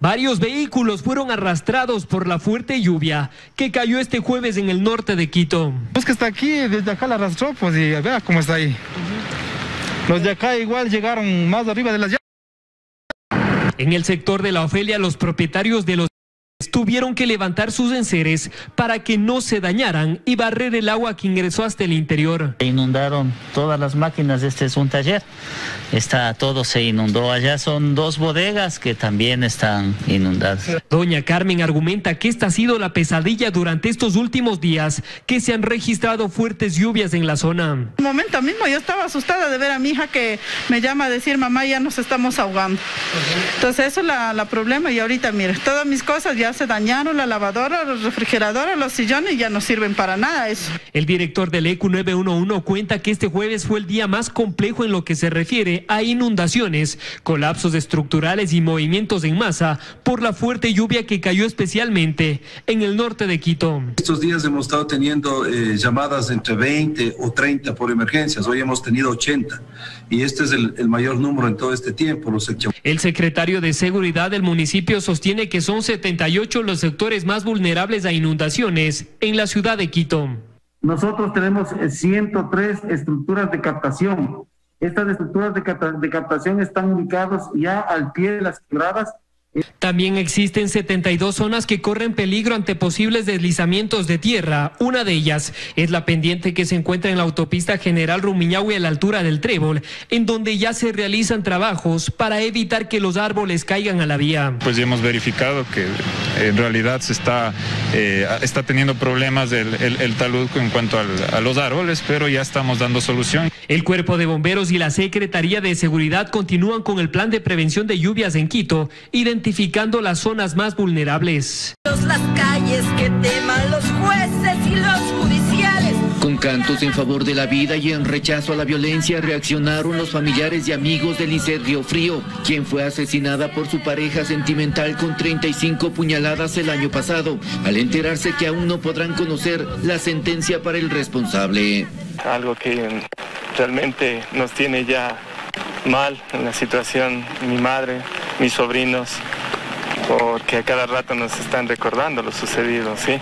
Varios vehículos fueron arrastrados por la fuerte lluvia que cayó este jueves en el norte de Quito. Pues que está aquí, desde acá la arrastró, pues y vea cómo está ahí. Los de acá igual llegaron más arriba de las llaves. En el sector de la Ofelia, los propietarios de los tuvieron que levantar sus enseres para que no se dañaran y barrer el agua que ingresó hasta el interior. Inundaron todas las máquinas, este es un taller, está todo se inundó. Allá son dos bodegas que también están inundadas. Doña Carmen argumenta que esta ha sido la pesadilla durante estos últimos días, que se han registrado fuertes lluvias en la zona. En el momento mismo yo estaba asustada de ver a mi hija que me llama a decir, mamá, ya nos estamos ahogando. Entonces eso es la, la problema y ahorita, mire, todas mis cosas ya se dañaron, la lavadora, los refrigeradores, los sillones ya no sirven para nada eso. El director del ECU 911 cuenta que este jueves fue el día más complejo en lo que se refiere a inundaciones, colapsos estructurales y movimientos en masa por la fuerte lluvia que cayó especialmente en el norte de Quito. Estos días hemos estado teniendo eh, llamadas entre 20 o 30 por emergencias, hoy hemos tenido 80 y este es el, el mayor número en todo este tiempo. Los el secretario de Seguridad del municipio sostiene que son 78 los sectores más vulnerables a inundaciones en la ciudad de Quito. Nosotros tenemos 103 estructuras de captación. Estas estructuras de captación están ubicadas ya al pie de las quebradas también existen 72 zonas que corren peligro ante posibles deslizamientos de tierra. Una de ellas es la pendiente que se encuentra en la autopista General Rumiñahui a la altura del Trébol, en donde ya se realizan trabajos para evitar que los árboles caigan a la vía. Pues ya hemos verificado que en realidad se está, eh, está teniendo problemas el, el, talud en cuanto al, a los árboles, pero ya estamos dando solución. El Cuerpo de Bomberos y la Secretaría de Seguridad continúan con el plan de prevención de lluvias en Quito, identificando las zonas más vulnerables. Las calles que teman los jueces y los judiciales. Con cantos en favor de la vida y en rechazo a la violencia reaccionaron los familiares y amigos de Lisset Río Frío, quien fue asesinada por su pareja sentimental con 35 puñaladas el año pasado, al enterarse que aún no podrán conocer la sentencia para el responsable. Algo que realmente nos tiene ya mal en la situación mi madre, mis sobrinos, porque a cada rato nos están recordando lo sucedido, ¿sí?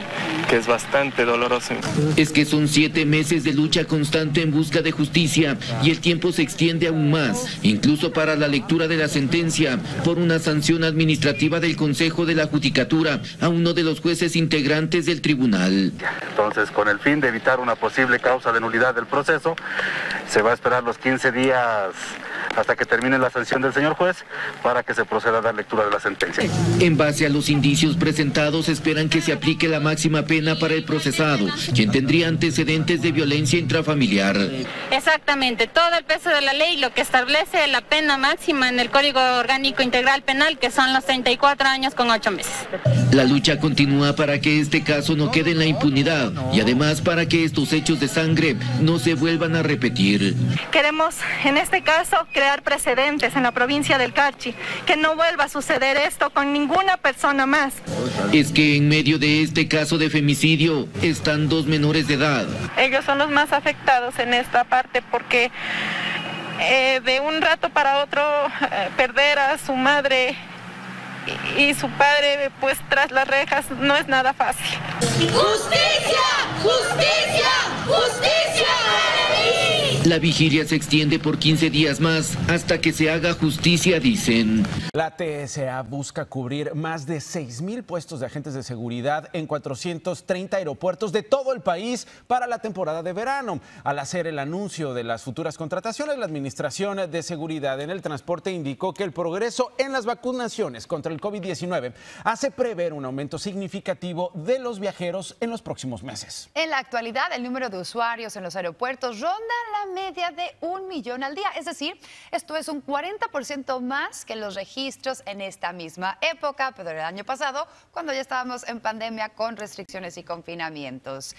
Que es bastante doloroso. Es que son siete meses de lucha constante en busca de justicia y el tiempo se extiende aún más, incluso para la lectura de la sentencia por una sanción administrativa del Consejo de la Judicatura a uno de los jueces integrantes del tribunal. Entonces, con el fin de evitar una posible causa de nulidad del proceso, se va a esperar los 15 días hasta que termine la sanción del señor juez para que se proceda a dar lectura de la sentencia. En base a los indicios presentados, esperan que se aplique la máxima pena para el procesado, quien tendría antecedentes de violencia intrafamiliar. Exactamente, todo el peso de la ley, lo que establece la pena máxima en el Código Orgánico Integral Penal, que son los 34 años con 8 meses. La lucha continúa para que este caso no quede en la impunidad y además para que estos hechos de sangre no se vuelvan a repetir. Queremos, en este caso, crear precedentes en la provincia del Carchi, que no vuelva a suceder esto con ninguna persona más. Es que en medio de este caso de femicidio están dos menores de edad. Ellos son los más afectados en esta parte porque eh, de un rato para otro eh, perder a su madre y su padre pues tras las rejas no es nada fácil. ¡Justicia! ¡Justicia! ¡Justicia! La vigilia se extiende por 15 días más hasta que se haga justicia, dicen. La TSA busca cubrir más de 6 mil puestos de agentes de seguridad en 430 aeropuertos de todo el país para la temporada de verano. Al hacer el anuncio de las futuras contrataciones, la Administración de Seguridad en el Transporte indicó que el progreso en las vacunaciones contra el COVID-19 hace prever un aumento significativo de los viajeros en los próximos meses. En la actualidad, el número de usuarios en los aeropuertos ronda la media de un millón al día. Es decir, esto es un 40% más que los registros en esta misma época, pero el año pasado, cuando ya estábamos en pandemia con restricciones y confinamientos.